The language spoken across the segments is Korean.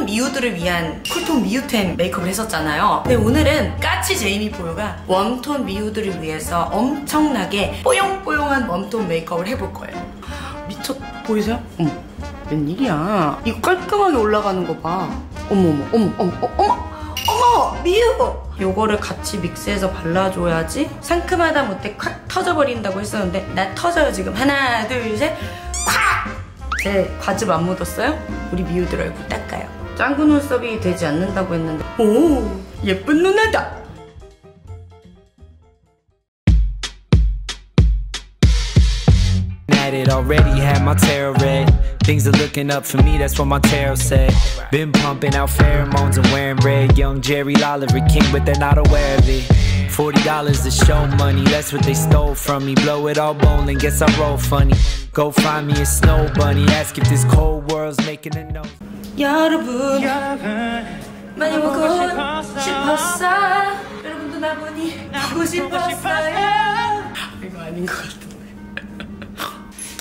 쿨톤 미우들을 위한 쿨톤 미우템 메이크업을 했었잖아요. 근데 오늘은 까치 제이미포유가 웜톤 미우들을 위해서 엄청나게 뽀용뽀용한 웜톤 메이크업을 해볼 거예요. 미쳤 보이세요? 어머 웬일이야 이거 깔끔하게 올라가는 거봐 어머어머 어머 어머 어머 어머 미우 요거를 같이 믹스해서 발라줘야지 상큼하다 못해 콱 터져버린다고 했었는데 나 터져요 지금 하나 둘셋 콱! 제 과즙 안 묻었어요? 우리 미우들 얼굴 닦아요 짱구 눈썹이 되지 않는다고 했는데 오 예쁜 누나다 at it already, had my tarot read. Things are looking up for me, that's what my tarot said. Been pumping out pheromones and wearing red. Young Jerry Lolliver King, but they're not aware of it. Forty dollars to show money, that's what they stole from me. Blow it all bowling, guess I roll funny. Go find me a snow bunny, ask if this cold world's making a noise. 여러분 많이 보고 싶었어 여러분도 나 보니 보고 싶었어요. 이거 아닌 것 같은데.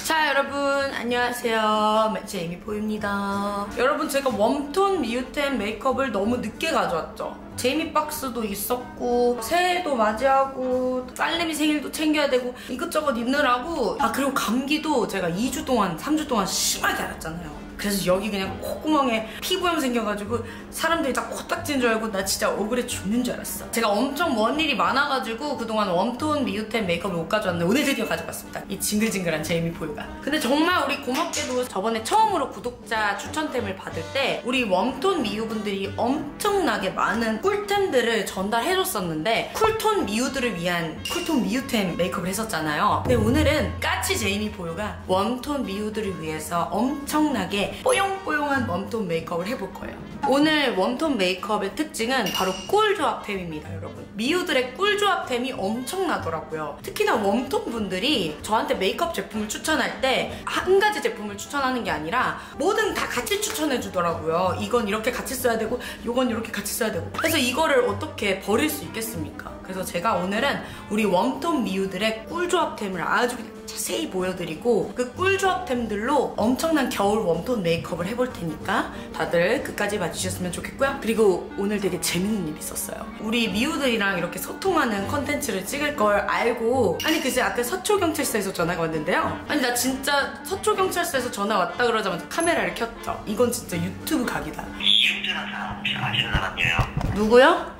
자 여러분 안녕하세요. 매체 이미 보입니다. 여러분 제가 웜톤 미우템 메이크업을 너무 늦게 가져왔죠? 제이미 박스도 있었고 새해도 맞이하고 딸내미 생일도 챙겨야 되고 이것저것 입느라고. 아 그리고 감기도 제가 2주 동안 3주 동안 심하게 앓았잖아요 그래서 여기 그냥 콧구멍에 피부염 생겨가지고 사람들이 다 코딱지인 줄 알고 나 진짜 억울해 죽는 줄 알았어. 제가 엄청 먼 일이 많아가지고 그동안 웜톤 미우템 메이크업을 못 가져왔는데 오늘 드디어 가져갔습니다. 이 징글징글한 제이미포유가. 근데 정말 우리 고맙게도 저번에 처음으로 구독자 추천템을 받을 때 우리 웜톤 미우분들이 엄청나게 많은 꿀템들을 전달해줬었는데 쿨톤 미우들을 위한 쿨톤 미우템 메이크업을 했었잖아요. 근데 오늘은 까치 제이미포유가 웜톤 미우들을 위해서 엄청나게 뽀용뽀용한 웜톤 메이크업을 해볼 거예요. 오늘 웜톤 메이크업의 특징은 바로 꿀 조합템입니다, 여러분. 미우들의 꿀 조합템이 엄청나더라고요. 특히나 웜톤 분들이 저한테 메이크업 제품을 추천할 때 한 가지 제품을 추천하는 게 아니라 뭐든 다 같이 추천해 주더라고요. 이건 이렇게 같이 써야 되고 이건 이렇게 같이 써야 되고. 그래서 이거를 어떻게 버릴 수 있겠습니까? 그래서 제가 오늘은 우리 웜톤 미우들의 꿀 조합템을 아주 자세히 보여드리고 그 꿀 조합템들로 엄청난 겨울 웜톤 메이크업을 해볼 테니까 다들 끝까지 봐주셨으면 좋겠고요. 그리고 오늘 되게 재밌는 일이 있었어요. 우리 미우들이랑 이렇게 소통하는 컨텐츠를 찍을 걸 알고 아니 글쎄 아까 서초경찰서에서 전화가 왔는데요. 아니 나 진짜 서초경찰서에서 전화 왔다 그러자마자 카메라를 켰죠. 이건 진짜 유튜브 각이다. 이영재라는 사람 혹시 아시는 사람이에요? 누구요?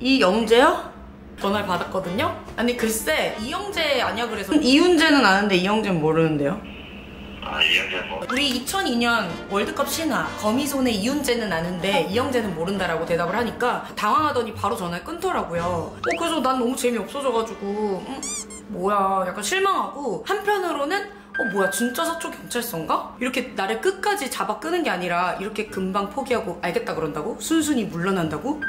이영재요. 전화를 받았거든요? 아니 글쎄 이영재 아니야 그래서 이윤재는 아는데 이영재는 모르는데요? 아, 이영재 뭐. 우리 2002년 월드컵 신화 거미손의 이윤재는 아는데 이영재는 모른다라고 대답을 하니까 당황하더니 바로 전화를 끊더라고요. 어, 그래서 난 너무 재미없어져가지고 음, 뭐야 약간 실망하고 한편으로는 어 뭐야 진짜 서초 경찰서인가? 이렇게 나를 끝까지 잡아 끄는 게 아니라 이렇게 금방 포기하고 알겠다 그런다고? 순순히 물러난다고?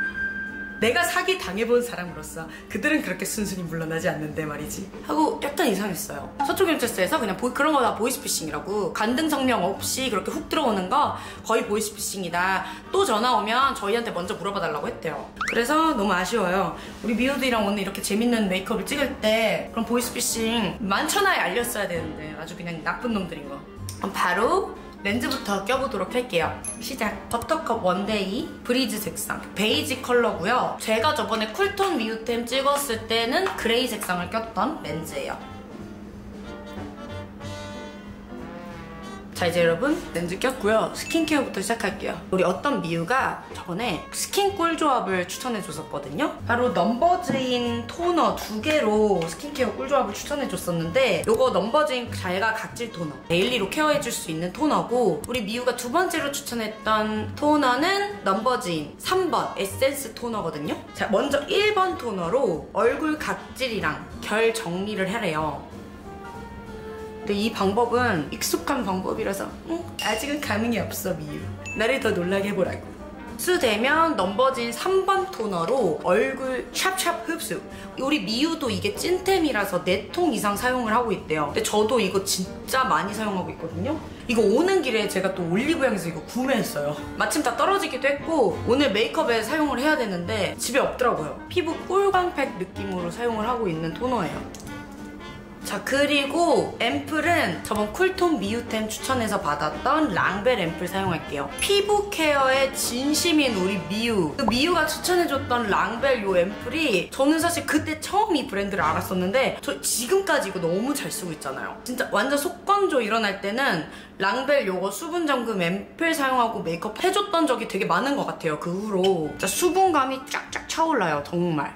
내가 사기 당해본 사람으로서 그들은 그렇게 순순히 물러나지 않는데 말이지. 하고 약간 이상했어요. 서초경찰서에서 그냥 보- 그런 거 다 보이스피싱이라고. 간등 성명 없이 그렇게 훅 들어오는 거 거의 보이스피싱이다. 또 전화 오면 저희한테 먼저 물어봐 달라고 했대요. 그래서 너무 아쉬워요. 우리 미우들이랑 오늘 이렇게 재밌는 메이크업을 찍을 때 그런 보이스피싱 만천하에 알렸어야 되는데 아주 그냥 나쁜 놈들인 거. 바로 렌즈부터 껴보도록 할게요. 시작. 버터컵 원데이 브리즈 색상 베이지 컬러고요. 제가 저번에 쿨톤 미우템 찍었을 때는 그레이 색상을 꼈던 렌즈예요. 자 이제 여러분 렌즈 꼈고요. 스킨케어부터 시작할게요. 우리 어떤 미우가 저번에 스킨 꿀 조합을 추천해 줬었거든요. 바로 넘버즈인 토너 두 개로 스킨케어 꿀 조합을 추천해 줬었는데 요거 넘버즈인 잘가 각질 토너 daily로 care해 줄 수 있는 토너고 우리 미우가 두 번째로 추천했던 토너는 넘버즈인 3번 에센스 토너거든요. 자 먼저 1번 토너로 얼굴 각질이랑 결 정리를 하래요. 근데 이 방법은 익숙한 방법이라서 음, 아직은 가능이 없어 미유. 나를 더 놀라게 해보라고. 흡수되면 넘버진 3번 토너로 얼굴 샵샵 흡수. 우리 미유도 이게 찐템이라서 4통 이상 사용을 하고 있대요. 근데 저도 이거 진짜 많이 사용하고 있거든요. 이거 오는 길에 제가 또 올리브영에서 이거 구매했어요. 마침 다 떨어지기도 했고 오늘 메이크업에 사용을 해야 되는데 집에 없더라고요. 피부 꿀광팩 느낌으로 사용을 하고 있는 토너예요 자 그리고 앰플은 저번 쿨톤 미우템 추천해서 받았던 랑벨 앰플 사용할게요. 피부 케어에 진심인 우리 미우. 그 미우가 추천해줬던 랑벨 요 앰플이 저는 사실 그때 처음 이 브랜드를 알았었는데 저 지금까지 이거 너무 잘 쓰고 있잖아요. 진짜 완전 속건조 일어날 때는 랑벨 요거 수분 잠금 앰플 사용하고 메이크업 해줬던 적이 되게 많은 것 같아요. 그 후로. 진짜 수분감이 쫙쫙 차올라요. 정말.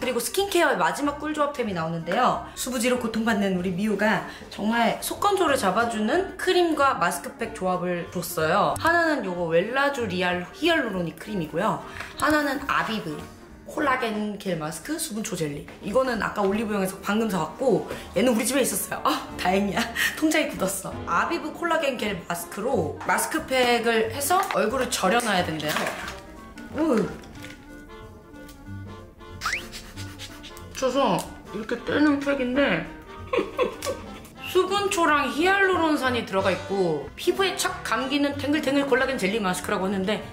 그리고 스킨케어의 마지막 꿀조합템이 나오는데요. 수부지로 고통받는 우리 미우가 정말 속건조를 잡아주는 크림과 마스크팩 조합을 줬어요. 하나는 요거 웰라주 리얼 히알루로닉 크림이고요. 하나는 아비브 콜라겐 겔 마스크 수분초 젤리. 이거는 아까 올리브영에서 방금 사왔고 얘는 우리 집에 있었어요. 아 다행이야. 통장에 굳었어. 아비브 콜라겐 겔 마스크로 마스크팩을 해서 얼굴을 절여놔야 된대요. 우. 쳐서 이렇게 떼는 팩인데 수분초랑 히알루론산이 들어가 있고 피부에 착 감기는 탱글탱글 콜라겐 젤리 마스크라고 했는데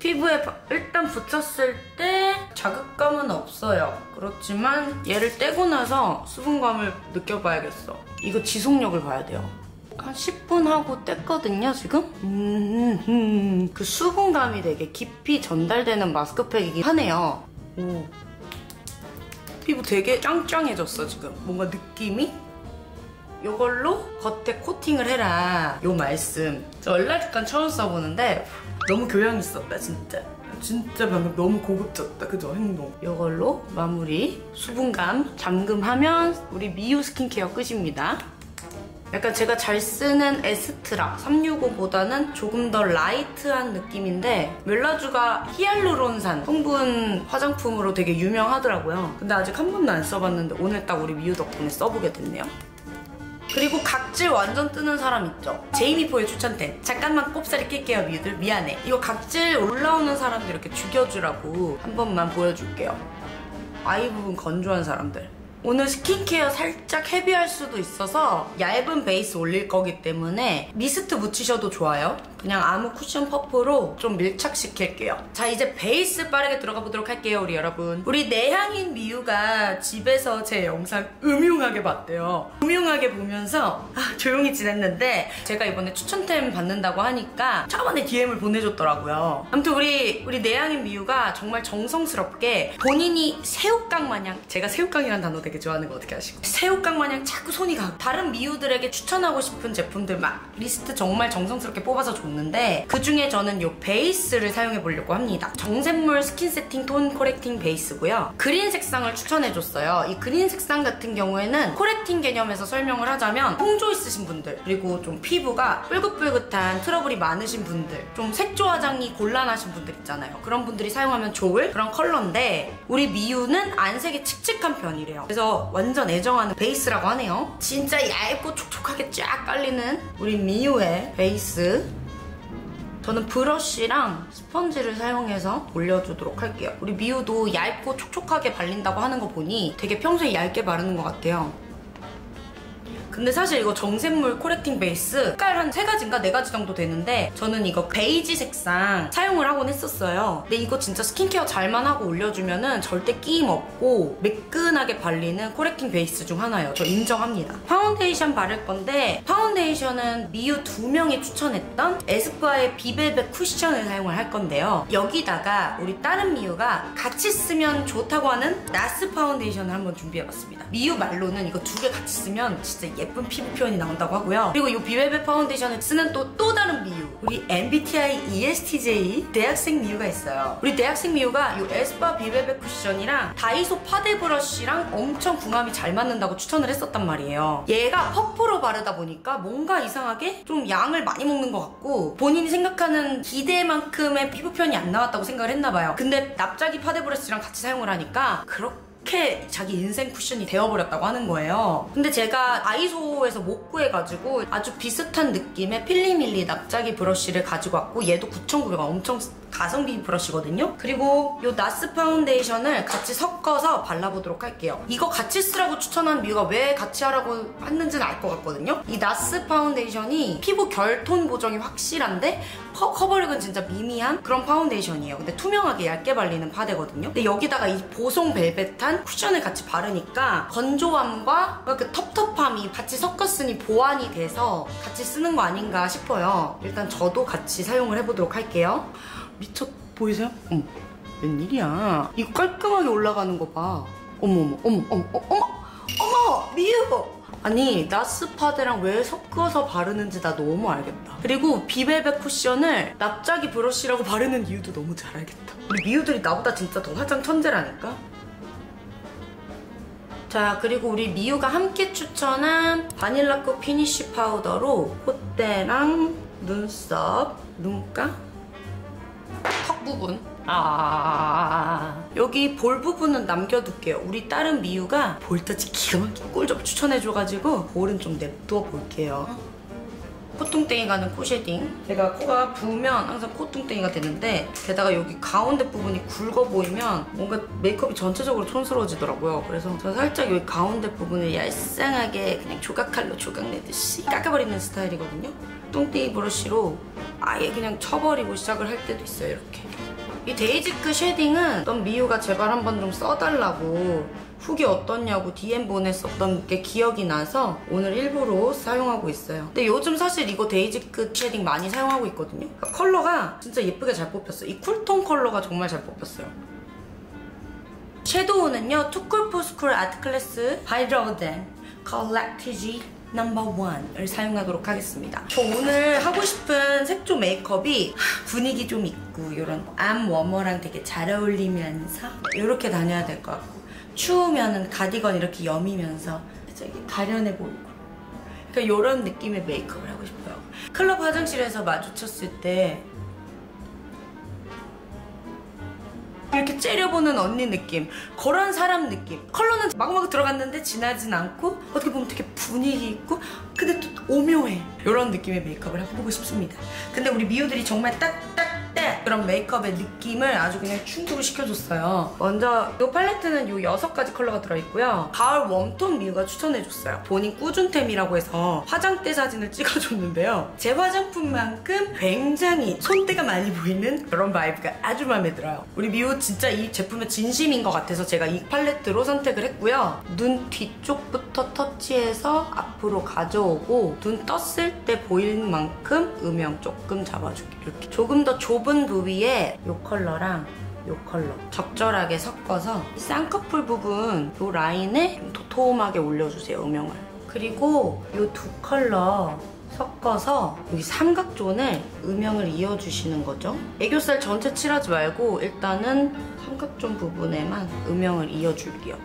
피부에 바- 일단 붙였을 때 자극감은 없어요. 그렇지만 얘를 떼고 나서 수분감을 느껴봐야겠어. 이거 지속력을 봐야 돼요. 한 10분 하고 뗐거든요, 지금? 음, 음, 그 수분감이 되게 깊이 전달되는 마스크팩이긴 하네요. 오. 피부 되게 짱짱해졌어 지금. 뭔가 느낌이? 이걸로 겉에 코팅을 해라. 요 말씀. 저 얼라리칸 처음 써보는데 너무 교양 있었다 진짜. 진짜 방금 너무 고급졌다 그죠 행동? 이걸로 마무리. 수분감 잠금하면 우리 미유 스킨케어 끝입니다 약간 제가 잘 쓰는 에스트라 365보다는 조금 더 light한 느낌인데 웰라주가 히알루론산 성분 화장품으로 되게 유명하더라고요. 근데 아직 한 번도 안 써봤는데 오늘 딱 우리 미우 덕분에 써보게 됐네요. 그리고 각질 완전 뜨는 사람 있죠? 제이미포유의 추천템. 잠깐만 꼽사리 낄게요, 미우들. 미안해. 이거 각질 올라오는 사람들 이렇게 죽여주라고 한 번만 보여줄게요. eye 부분 건조한 사람들. 오늘 스킨케어 살짝 heavy할 수도 있어서 얇은 베이스 올릴 거기 때문에 미스트 묻히셔도 좋아요. 그냥 아무 쿠션 퍼프로 좀 밀착시킬게요. 자, 이제 베이스 빠르게 들어가 보도록 할게요, 우리 여러분. 우리 내향인 미우가 집에서 제 영상 음흉하게 봤대요. 음흉하게 보면서 아, 조용히 지냈는데 제가 이번에 추천템 받는다고 하니까 저번에 DM을 보내줬더라고요. 아무튼 우리 우리 내향인 미우가 정말 정성스럽게 본인이 새우깡 마냥 제가 새우깡이라는 단어 되게 좋아하는 거 어떻게 아시고 새우깡 마냥 자꾸 손이 가 다른 미우들에게 추천하고 싶은 제품들 막 리스트 정말 정성스럽게 뽑아서 줬는데 그 중에 저는 이 베이스를 사용해 보려고 합니다. 정샘물 스킨 세팅 톤 correcting 베이스고요. 그린 색상을 추천해 줬어요. 이 그린 색상 같은 경우에는 correcting 개념에서 설명을 하자면 홍조 있으신 분들 그리고 좀 피부가 뿔긋뿔긋한 트러블이 많으신 분들 좀 색조 화장이 곤란하신 분들 있잖아요. 그런 분들이 사용하면 좋을 그런 컬러인데 우리 미우는 안색이 칙칙한 편이래요. 그래서 완전 애정하는 베이스라고 하네요. 진짜 얇고 촉촉하게 쫙 깔리는 우리 미우의 베이스 저는 브러쉬랑 스펀지를 사용해서 올려주도록 할게요. 우리 미유도 얇고 촉촉하게 발린다고 하는 거 보니 되게 평소에 얇게 바르는 것 같아요. 근데 사실 이거 정샘물 correcting 베이스 색깔 한 세 가지인가 네 가지 정도 되는데 저는 이거 베이지 색상 사용을 하곤 했었어요. 근데 이거 진짜 스킨케어 잘만 하고 올려주면은 절대 끼임 없고 매끈하게 발리는 correcting 베이스 중 하나예요. 저 인정합니다. 파운데이션 바를 건데 파운데이션은 미유 두 명이 추천했던 에스쁘아의 비벨벳 쿠션을 사용을 할 건데요. 여기다가 우리 다른 미유가 같이 쓰면 좋다고 하는 NARS 파운데이션을 한번 준비해봤습니다. 미유 말로는 이거 두 개 같이 쓰면 진짜 예쁜 피부 표현이 나온다고 하고요. 그리고 이 비벨벳 파운데이션을 쓰는 또 또 다른 미유 우리 MBTI ESTJ 대학생 미유가 있어요. 우리 대학생 미유가 이 에스쁘아 비벨벳 쿠션이랑 다이소 파데 브러쉬랑 엄청 궁합이 잘 맞는다고 추천을 했었단 말이에요. 얘가 퍼프로 바르다 보니까 뭔가 이상하게 좀 양을 많이 먹는 것 같고 본인이 생각하는 기대만큼의 피부 표현이 안 나왔다고 생각을 했나 봐요. 근데 납작이 파데 브러쉬랑 같이 사용을 하니까 그렇게 이렇게 자기 인생 쿠션이 되어버렸다고 하는 거예요. 근데 제가 다이소에서 못 구해가지고 아주 비슷한 느낌의 필리밀리 납작이 브러쉬를 가지고 왔고 얘도 9,900원 엄청 가성비 브러쉬거든요. 그리고 이 NARS 파운데이션을 같이 섞어서 발라보도록 할게요. 이거 같이 쓰라고 추천한 이유가 왜 같이 하라고 했는지는 알 것 같거든요. 이 NARS 파운데이션이 피부 결톤 보정이 확실한데 커, 커버력은 진짜 미미한 그런 파운데이션이에요. 근데 투명하게 얇게 발리는 파데거든요. 근데 여기다가 이 보송 벨벳한 쿠션을 같이 바르니까 건조함과 그 텁텁함이 같이 섞었으니 보완이 돼서 같이 쓰는 거 아닌가 싶어요. 일단 저도 같이 사용을 해보도록 할게요. 미쳤 보이세요? 어머 웬일이야. 이거 깔끔하게 올라가는 거봐. 어머 어머 어머 어머 어머 어머 미유! 아니 NARS 파데랑 왜 섞어서 바르는지 나 너무 알겠다. 그리고 비벨벳 쿠션을 납작이 브러쉬로 바르는 이유도 너무 잘 알겠다. 우리 미유들이 나보다 진짜 더 화장 천재라니까? 자 그리고 우리 미유가 함께 추천한 바닐라코 피니쉬 파우더로 콧대랑 눈썹, 눈가, 턱 부분. 아 여기 볼 부분은 남겨둘게요. 우리 다른 미유가 볼터치 기가 막힌 꿀 좀 추천해줘가지고 볼은 좀 냅둬 볼게요 콧뚱땡이 가는 코 쉐딩. 제가 코가 부으면 항상 콧뚱땡이가 되는데 게다가 여기 가운데 부분이 굵어 보이면 뭔가 메이크업이 전체적으로 촌스러워지더라고요. 그래서 저 살짝 여기 가운데 부분을 얄쌍하게 그냥 조각칼로 조각내듯이 깎아버리는 스타일이거든요. 뚱땡이 브러쉬로 아예 그냥 쳐버리고 시작을 할 때도 있어요 이렇게. 이 데이지크 쉐딩은 어떤 미유가 제발 한번 좀 써달라고 후기 어떻냐고 DM 보냈었던 게 기억이 나서 오늘 일부러 사용하고 있어요. 근데 요즘 사실 이거 데이지크 쉐딩 많이 사용하고 있거든요. 그러니까 컬러가 진짜 예쁘게 잘 뽑혔어요. 이 쿨톤 컬러가 정말 잘 뽑혔어요. 섀도우는요. 투쿨포스쿨 아트클래스 바이로댕 컬렉타주 number one을 사용하도록 하겠습니다. 저 오늘 하고 싶은 색조 메이크업이 분위기 좀 있고 이런 암 워머랑 되게 잘 어울리면서 이렇게 다녀야 될 것 같고 추우면은 가디건 이렇게 여미면서 저기 가련해 보이고. 그러니까 이런 느낌의 메이크업을 하고 싶어요. 클럽 화장실에서 마주쳤을 때 이렇게 째려보는 언니 느낌 그런 사람 느낌. 컬러는 마구마구 들어갔는데 진하진 않고 어떻게 보면 되게 분위기 있고 근데 또 오묘해. 이런 느낌의 메이크업을 해보고 싶습니다. 근데 우리 미유들이 정말 때 그런 메이크업의 느낌을 아주 그냥 충족을 시켜줬어요. 먼저 이 팔레트는 이 여섯 가지 컬러가 들어있고요. 가을 warm tone 미유가 추천해줬어요. 본인 꾸준템이라고 해서 화장대 사진을 찍어줬는데요. 제 화장품만큼 굉장히 손때가 많이 보이는 그런 vibe가 아주 마음에 들어요. 우리 미유 진짜 이 제품에 진심인 것 같아서 제가 이 팔레트로 선택을 했고요. 눈 뒤쪽부터 터치해서 앞으로 가져오고 눈 떴을 때 보일 만큼 음영 조금 잡아줄게요. 이렇게 조금 더 좁은 부위에 이 컬러랑 이 컬러 적절하게 섞어서 이 쌍꺼풀 부분 이 라인에 좀 도톰하게 올려주세요 음영을. 그리고 이 두 컬러 섞어서 여기 삼각존을 음영을 이어주시는 거죠. 애교살 전체 칠하지 말고 일단은 삼각존 부분에만 음영을 이어줄게요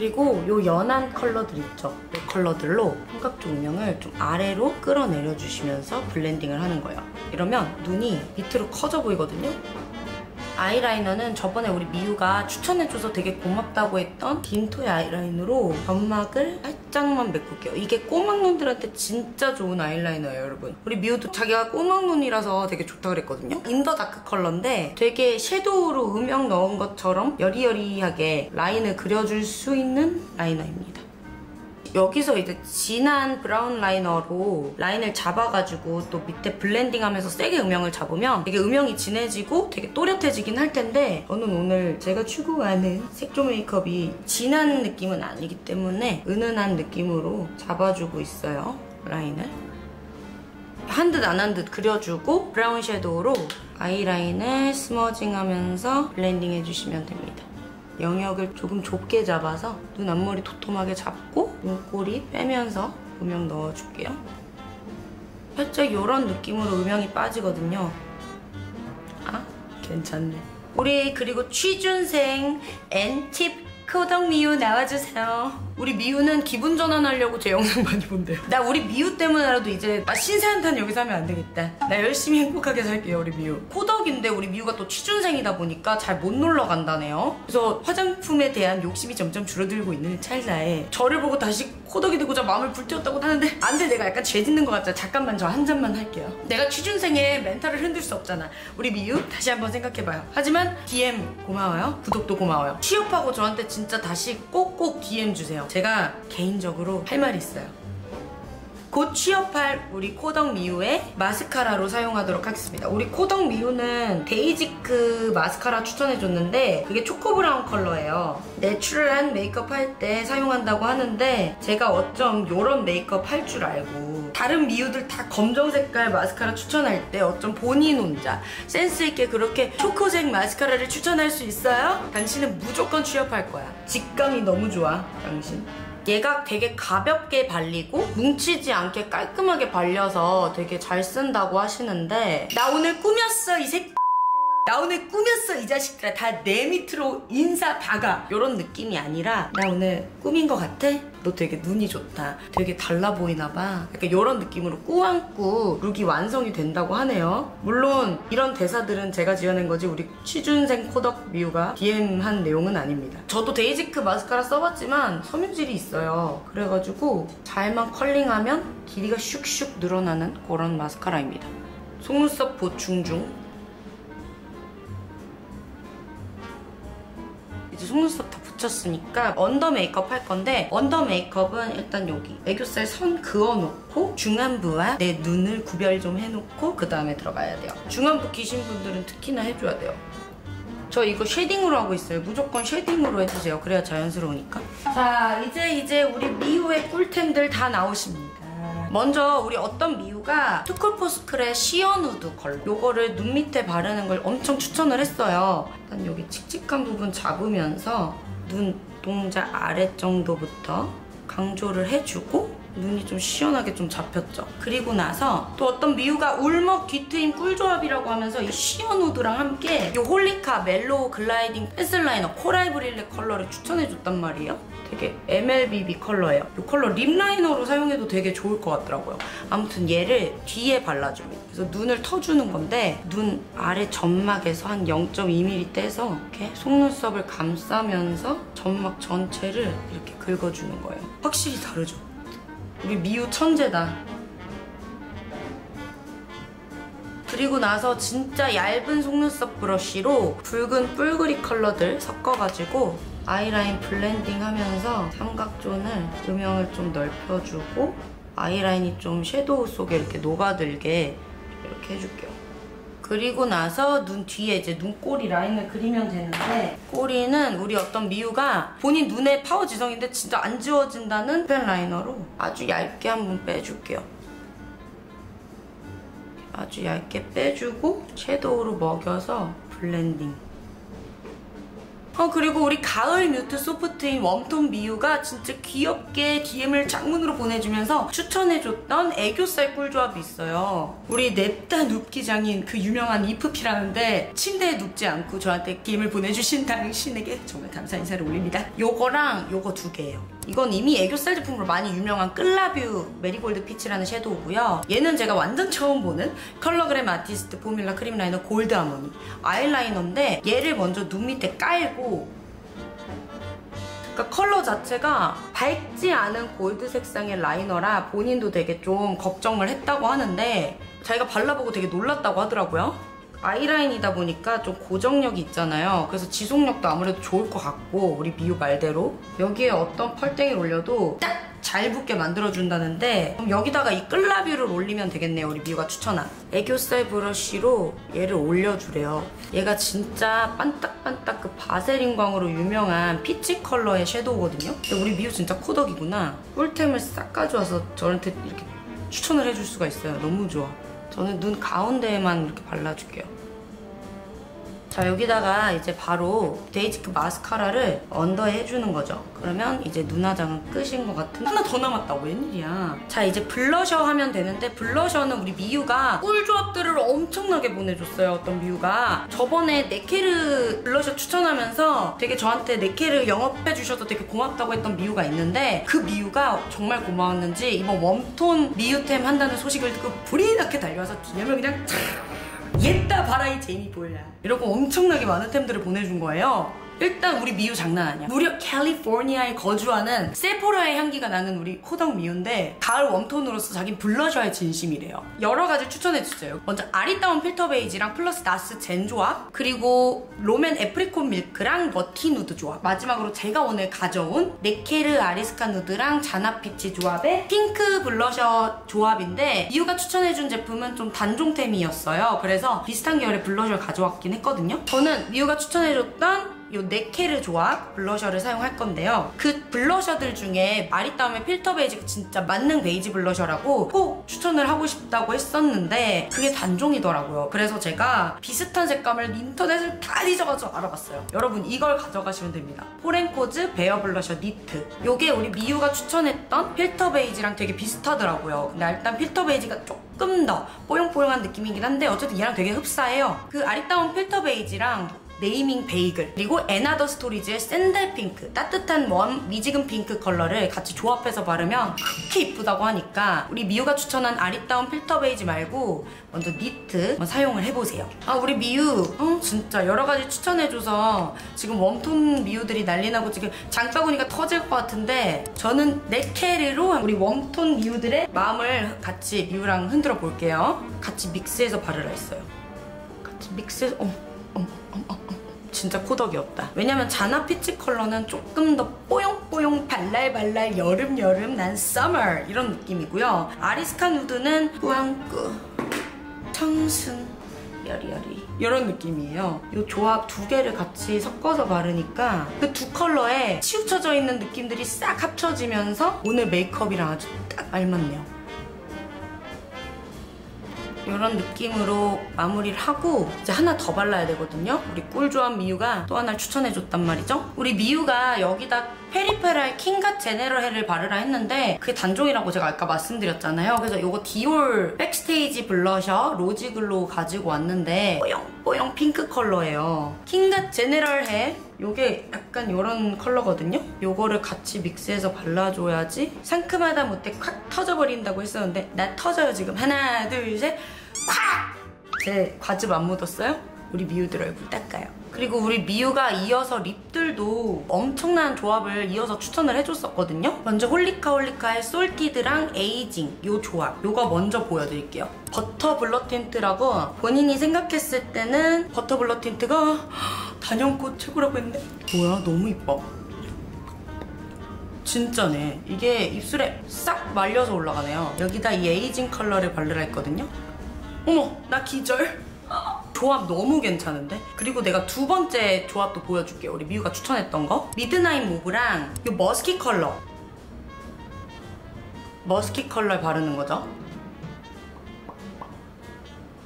그리고 요 연한 컬러들 있죠? 이 컬러들로 삼각존 음영을 좀 아래로 끌어내려 주시면서 블렌딩을 하는 거예요. 이러면 눈이 밑으로 커져 보이거든요? 아이라이너는 저번에 우리 미유가 추천해줘서 되게 고맙다고 했던 딘토의 아이라이너로 점막을 살짝만 메꿀게요. 이게 꼬막눈들한테 진짜 좋은 아이라이너예요, 여러분. 우리 미유도 자기가 꼬막눈이라서 되게 좋다 그랬거든요. in the dark 컬러인데 되게 섀도우로 음영 넣은 것처럼 여리여리하게 라인을 그려줄 수 있는 라이너입니다. 여기서 이제 진한 브라운 라이너로 라인을 잡아가지고 또 밑에 블렌딩하면서 세게 음영을 잡으면 되게 음영이 진해지고 되게 또렷해지긴 할 텐데 저는 오늘 제가 추구하는 색조 메이크업이 진한 느낌은 아니기 때문에 은은한 느낌으로 잡아주고 있어요 라인을. 한 듯 안 한 듯 그려주고 브라운 섀도우로 아이라인을 smudging하면서 블렌딩 해주시면 됩니다 영역을 조금 좁게 잡아서 눈 앞머리 도톰하게 잡고 눈꼬리 빼면서 음영 넣어줄게요. 살짝 이런 느낌으로 음영이 빠지거든요. 아, 괜찮네. 우리 그리고 취준생 앤팁 코덕미유 나와주세요. 우리 미우는 기분 전환하려고 제 영상 많이 본대요. 나 우리 미우 때문에라도 이제 나 신세한탄 여기서 하면 안 되겠다. 나 열심히 행복하게 살게요, 우리 미우. 코덕인데 우리 미우가 또 취준생이다 보니까 잘 못 놀러 간다네요. 그래서 화장품에 대한 욕심이 점점 줄어들고 있는 찰나에 저를 보고 다시 코덕이 되고자 마음을 불태웠다고 하는데 안 돼, 내가 약간 죄 짓는 것 같아. 잠깐만 저 한 잔만 할게요. 내가 취준생의 멘탈을 흔들 수 없잖아. 우리 미우 다시 한번 생각해봐요. 하지만 DM 고마워요. 구독도 고마워요. 취업하고 저한테 진짜 다시 꼭꼭 DM 주세요. 제가 개인적으로 할 말이 있어요. 곧 취업할 우리 코덕 미우의 마스카라로 사용하도록 하겠습니다. 우리 코덕 미우는 데이지크 마스카라 추천해줬는데 그게 초코브라운 컬러예요. 내추럴한 메이크업 할 때 사용한다고 하는데 제가 어쩜 이런 메이크업 할 줄 알고 다른 미우들 다 검정 색깔 마스카라 추천할 때 어쩜 본인 혼자 센스있게 그렇게 초코색 마스카라를 추천할 수 있어요? 당신은 무조건 취업할 거야. 직감이 너무 좋아, 당신. 얘가 되게 가볍게 발리고 뭉치지 않게 깔끔하게 발려서 되게 잘 쓴다고 하시는데 나 오늘 꾸몄어 이 새. 나 오늘 꾸몄어 이 자식들아. 다 내 밑으로 인사 박아. 이런 느낌이 아니라 나 오늘 꾸민 거 같아? 너 되게 눈이 좋다. 되게 달라 보이나 봐. 약간 이런 느낌으로 꾸안꾸 룩이 완성이 된다고 하네요. 물론 이런 대사들은 제가 지어낸 거지 우리 취준생 코덕 미우가 DM한 내용은 아닙니다. 저도 데이지크 마스카라 써봤지만 섬유질이 있어요. 그래가지고 잘만 curling하면 길이가 슉슉 늘어나는 그런 마스카라입니다. 속눈썹 보충 중 이제 속눈썹 다 붙였으니까 under 메이크업 할 건데 under 메이크업은 일단 여기 애교살 선 그어놓고 중안부와 내 눈을 구별 좀 해놓고 그 다음에 들어가야 돼요. 중안부 기신 분들은 특히나 해줘야 돼요. 저 이거 shading으로 하고 있어요. 무조건 shading으로 해주세요. 그래야 자연스러우니까. 자, 이제 이제 우리 미우의 꿀템들 다 나오십니다. 먼저 우리 어떤 미우가 투쿨포스쿨의 시어누드 컬러 요거를 눈 밑에 바르는 걸 엄청 추천을 했어요. 일단 여기 칙칙한 부분 잡으면서 눈 동자 아래 정도부터 강조를 해주고 눈이 좀 시원하게 좀 잡혔죠. 그리고 나서 또 어떤 미우가 울먹 뒤트임 꿀조합이라고 하면서 이 시어누드랑 함께 이 홀리카 멜로우 글라이딩 펜슬 라이너 코랄 브륄레 컬러를 추천해줬단 말이에요. 되게 MLBB 컬러예요. 이 컬러 립 라이너로 사용해도 되게 좋을 것 같더라고요. 아무튼 얘를 뒤에 발라줍니다. 그래서 눈을 터주는 건데 눈 아래 점막에서 한 0.2mm 떼서 이렇게 속눈썹을 감싸면서 점막 전체를 이렇게 긁어주는 거예요. 확실히 다르죠? 우리 미우 천재다. 그리고 나서 진짜 얇은 속눈썹 브러쉬로 붉은 뿔그리 컬러들 섞어가지고 아이라인 블렌딩 하면서 삼각존을 음영을 좀 넓혀주고 아이라인이 좀 섀도우 속에 이렇게 녹아들게 이렇게 해줄게요. 그리고 나서 눈 뒤에 이제 눈꼬리 라인을 그리면 되는데 꼬리는 우리 어떤 미우가 본인 눈이 파워 지성인데 진짜 안 지워진다는 펜 라이너로 아주 얇게 한번 빼줄게요. 아주 얇게 빼주고 섀도우로 먹여서 블렌딩. 어 그리고 우리 가을 mute soft인 웜톤 미우가 진짜 귀엽게 DM을 장문으로 보내주면서 추천해줬던 애교살 꿀조합이 있어요. 우리 냅다 눕기 장인 그 유명한 잇프피라는데 침대에 눕지 않고 저한테 DM을 보내주신 당신에게 정말 감사 인사를 올립니다. 요거랑 요거 두 개예요. 이건 이미 애교살 제품으로 많이 유명한 끌라뷰 메리골드 피치라는 섀도우고요. 얘는 제가 완전 처음 보는 컬러그램 아티스트 포뮬라 크림 라이너 골드 하모니 아이라이너인데 얘를 먼저 눈 밑에 깔고 그러니까 컬러 자체가 밝지 않은 골드 색상의 라이너라 본인도 되게 좀 걱정을 했다고 하는데 자기가 발라보고 되게 놀랐다고 하더라고요. 아이라인이다 보니까 좀 고정력이 있잖아요. 그래서 지속력도 아무래도 좋을 것 같고 우리 미우 말대로 여기에 어떤 펄땡이를 올려도 딱 잘 붙게 만들어준다는데 그럼 여기다가 이 끌라뷰를 올리면 되겠네요. 우리 미우가 추천한 애교살 브러쉬로 얘를 올려주래요. 얘가 진짜 반딱반딱 그 바세린 광으로 유명한 피치 컬러의 섀도우거든요. 근데 우리 미우 진짜 코덕이구나. 꿀템을 싹 가져와서 저한테 이렇게 추천을 해줄 수가 있어요. 너무 좋아. 저는 눈 가운데에만 이렇게 발라줄게요. 자 여기다가 이제 바로 데이지크 마스카라를 under에 해주는 거죠. 그러면 이제 눈화장은 끝인 것 같은. 하나 더 남았다. 웬일이야. 자 이제 블러셔 하면 되는데 블러셔는 우리 미우가 꿀 조합들을 엄청나게 보내줬어요. 어떤 미유가 저번에 네케르 블러셔 추천하면서 되게 저한테 네케르 영업해주셔서 되게 고맙다고 했던 미우가 있는데 그 미우가 정말 고마웠는지 이번 웜톤 미우템 한다는 소식을 듣고 불이 나게 달려와서 DM을 그냥 옛다 바라이 제이미 보일라 이러고 엄청나게 많은 템들을 보내준 거예요 일단 우리 미유 장난 아니야. 무려 캘리포니아에 거주하는 세포라의 향기가 나는 우리 호덕 미유인데 가을 웜톤으로서 자기 블러셔의 진심이래요. 여러 가지 추천해주세요. 먼저 아리따운 필터 베이지랑 플러스 나스 젠 조합 그리고 롬앤 애프리콘 밀크랑 머티 누드 조합. 마지막으로 제가 오늘 가져온 네케르 아리스카 누드랑 자나 피치 조합의 핑크 블러셔 조합인데 미유가 추천해준 제품은 좀 단종템이었어요. 그래서 비슷한 계열의 블러셔를 가져왔긴 했거든요. 저는 미유가 추천해줬던 요 네케르 조합 블러셔를 사용할 건데요. 그 블러셔들 중에 아리따움의 필터 베이지가 진짜 만능 베이지 블러셔라고 꼭 추천을 하고 싶다고 했었는데 그게 단종이더라고요. 그래서 제가 비슷한 색감을 인터넷을 다 뒤져가지고 알아봤어요. 여러분 이걸 가져가시면 됩니다. 포렌코즈 베어 블러셔 니트. 요게 우리 미유가 추천했던 필터 베이지랑 되게 비슷하더라고요. 근데 일단 필터 베이지가 조금 더 뽀용뽀용한 느낌이긴 한데 어쨌든 얘랑 되게 흡사해요. 그 아리따운 필터 베이지랑 네이밍 베이글 그리고 앤아더스토리즈의 샌들 핑크 따뜻한 웜 미지근 핑크 컬러를 같이 조합해서 바르면 그렇게 이쁘다고 하니까 우리 미유가 추천한 아리따움 필터 베이지 말고 먼저 니트 사용을 해보세요. 아 우리 미유 어 진짜 여러 가지 추천해줘서 지금 웜톤 미유들이 난리나고 지금 장바구니가 터질 것 같은데 저는 네케리로 우리 웜톤 미유들의 마음을 같이 미유랑 흔들어 볼게요. 같이 믹스해서 바르라 했어요. 같이 믹스해서 어, 어, 어, 어. 진짜 코덕이었다. 왜냐면 자나 피치 컬러는 조금 더 뽀용뽀용 발랄발랄 여름여름 난 summer 이런 느낌이고요. 아리스카 누드는 꾸안꾸 청순 여리여리 이런 느낌이에요. 이 조합 두 개를 같이 섞어서 바르니까 그 두 컬러에 치우쳐져 있는 느낌들이 싹 합쳐지면서 오늘 메이크업이랑 아주 딱 알맞네요. 이런 느낌으로 마무리를 하고 이제 하나 더 발라야 되거든요. 우리 꿀조합 미유가 또 하나를 추천해줬단 말이죠. 우리 미유가 여기다 페리페라 킹갓 제네럴 헤를 바르라 했는데 그게 단종이라고 제가 아까 말씀드렸잖아요. 그래서 이거 디올 백스테이지 블러셔 로지글로 가지고 왔는데 뽀용뽀용 핑크 컬러예요. 킹갓 제네럴 헤 요게 약간 이런 컬러거든요? 요거를 같이 믹스해서 발라줘야지 상큼하다 못해 콱 터져버린다고 했었는데 나 터져요 지금 하나 둘셋 콱! 제 과즙 안 묻었어요? 우리 미유들 얼굴 닦아요. 그리고 우리 미유가 이어서 립들도 엄청난 조합을 이어서 추천을 해줬었거든요. 먼저 홀리카 홀리카의 솔티드랑 에이징 요 조합 요거 먼저 보여드릴게요. 버터 블러 틴트라고 본인이 생각했을 때는 버터 블러 틴트가 단연코 최고라고 했는데 뭐야 너무 이뻐. 진짜네. 이게 입술에 싹 말려서 올라가네요. 여기다 이 에이징 컬러를 바르라 했거든요. 어머 나 기절. 조합 너무 괜찮은데? 그리고 내가 두 번째 조합도 보여줄게요. 우리 미유가 추천했던 거. 미드나잇 모브랑 이 머스키 컬러. 머스키 컬러 바르는 거죠.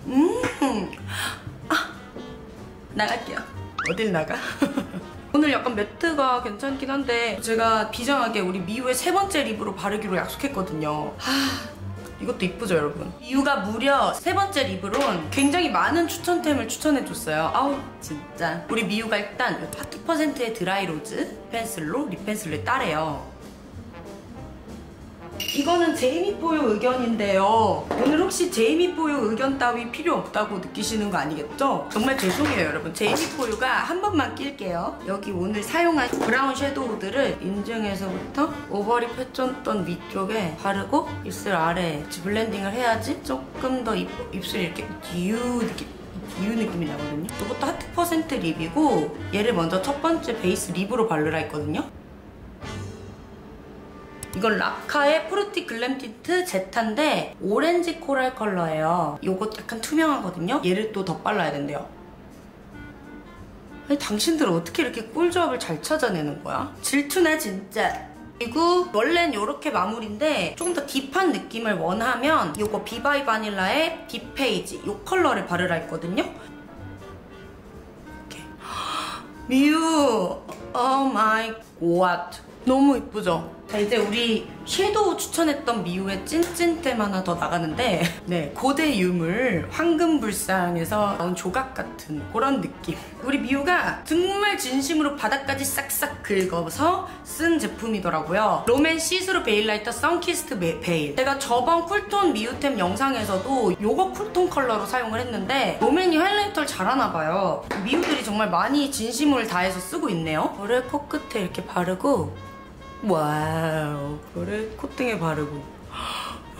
음, 아, 나갈게요. 어딜 나가? 오늘 약간 매트가 괜찮긴 한데 제가 비장하게 우리 미유의 세 번째 립으로 바르기로 약속했거든요. 하... 이것도 이쁘죠 여러분? 미유가 무려 세 번째 립으론 굉장히 많은 추천템을 추천해줬어요 아우 진짜 우리 미유가 일단 하트 퍼센트의 드라이로즈 펜슬로 립 펜슬을 따래요 이거는 제이미 포유 의견인데요. 오늘 혹시 제이미 포유 의견 따위 필요 없다고 느끼시는 거 아니겠죠? 정말 죄송해요 여러분. 제이미 포유가 한 번만 낄게요. 여기 오늘 사용한 브라운 섀도우들을 인중에서부터 오버립 해줬던 위쪽에 바르고 입술 아래에 블렌딩을 해야지 조금 더 입, 입술이 이렇게 기우 느낌 기우 느낌이 나거든요. 이것도 하트 퍼센트 립이고 얘를 먼저 첫 번째 베이스 립으로 바르라 했거든요. 이건 라카의 프루티 글램 틴트 제타인데 오렌지 코랄 컬러예요. 이거 약간 투명하거든요. 얘를 또 더 발라야 된대요. 아니 당신들은 어떻게 이렇게 꿀조합을 잘 찾아내는 거야? 질투나 진짜. 그리고 원래는 이렇게 마무리인데 조금 더 deep한 느낌을 원하면 이거 비바이 바닐라의 딥 베이지 이 컬러를 바르라 했거든요. 미유 oh my god 너무 이쁘죠? 자 이제 우리 섀도우 추천했던 미유의 찐찐템 하나 더 나가는데 네 고대 유물 황금불상에서 나온 조각 같은 그런 느낌. 우리 미유가 정말 진심으로 바닥까지 싹싹 긁어서 쓴 제품이더라고요. 롬앤 시스루 베일라이터 선키스드 베- 베일. 제가 저번 쿨톤 미유템 영상에서도 요거 쿨톤 컬러로 사용을 했는데 롬앤이 하이라이터를 잘하나봐요. 미유들이 정말 많이 진심을 다해서 쓰고 있네요. 저를 코끝에 이렇게 바르고 wow. 이거를 콧등에 바르고.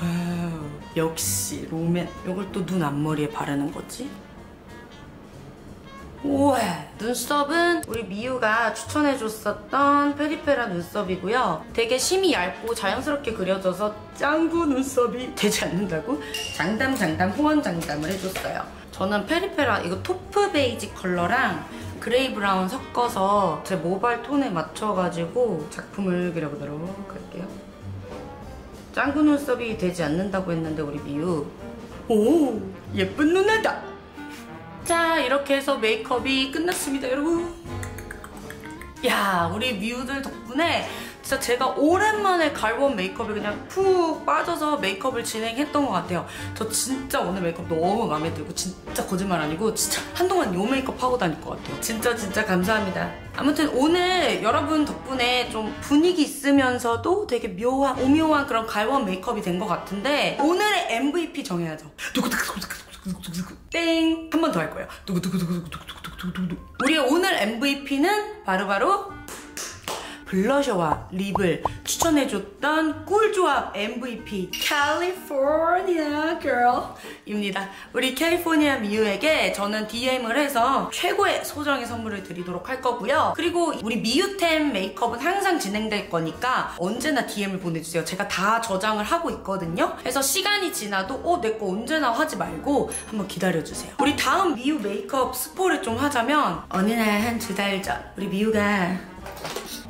wow. 역시 롬앤. 이걸 또 눈 앞머리에 바르는 거지? 우와. 눈썹은 우리 미유가 추천해줬었던 페리페라 눈썹이고요. 되게 심이 얇고 자연스럽게 그려져서 짱구 눈썹이 되지 않는다고 장담 장담 후원 장담을 해줬어요. 저는 페리페라 이거 taupe 베이지 컬러랑 그레이 브라운 섞어서 제 모발 톤에 맞춰가지고 작품을 그려보도록 할게요. 짱구 눈썹이 되지 않는다고 했는데 우리 미유. 오 예쁜 누나다. 자 이렇게 해서 메이크업이 끝났습니다 여러분. 야 우리 미유들 덕분에 진짜 제가 오랜만에 갈웜 메이크업에 그냥 푹 빠져서 메이크업을 진행했던 것 같아요 저 진짜 오늘 메이크업 너무 마음에 들고 진짜 거짓말 아니고 진짜 한동안 요 메이크업 하고 다닐 것 같아요 진짜 진짜 감사합니다 아무튼 오늘 여러분 덕분에 좀 분위기 있으면서도 되게 묘한 오묘한 그런 갈원 메이크업이 된 것 같은데 오늘의 MVP 정해야죠 땡! 한 번 더 할 거예요. 우리의 오늘 MVP는 바로바로 블러셔와 립을 추천해줬던 꿀조합 MVP 캘리포니아 girl입니다. 우리 캘리포니아 미유에게 저는 DM을 해서 최고의 소정의 선물을 드리도록 할 거고요. 그리고 우리 미유템 메이크업은 항상 진행될 거니까 언제나 DM을 보내주세요. 제가 다 저장을 하고 있거든요. 그래서 시간이 지나도 어, 내 거 언제 나와 하지 말고 한번 기다려주세요. 우리 다음 미유 메이크업 스포를 좀 하자면 어느 날 한 두 달 전 우리 미유가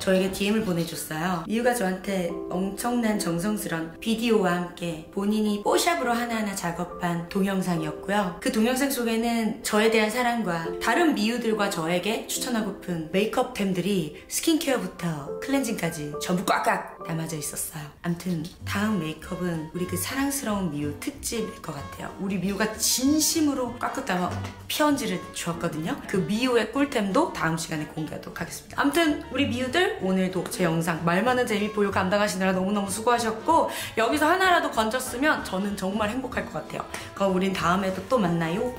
저에게 DM을 보내줬어요. 미유가 저한테 엄청난 정성스런 비디오와 함께 본인이 뽀샵으로 하나하나 작업한 동영상이었고요. 그 동영상 속에는 저에 대한 사랑과 다른 미유들과 저에게 추천하고픈 메이크업템들이 스킨케어부터 클렌징까지 전부 꽉꽉 담아져 있었어요. 암튼 다음 메이크업은 우리 그 사랑스러운 미유 특집일 것 같아요. 우리 미유가 진심으로 꽉꽉 담아 피언지를 주었거든요. 그 미유의 꿀템도 다음 시간에 공개하도록 하겠습니다. 암튼 우리 미유들 오늘도 제 영상 말 많은 재미 보유 감당하시느라 너무너무 수고하셨고 여기서 하나라도 건졌으면 저는 정말 행복할 것 같아요. 그럼 우린 다음에도 또 만나요.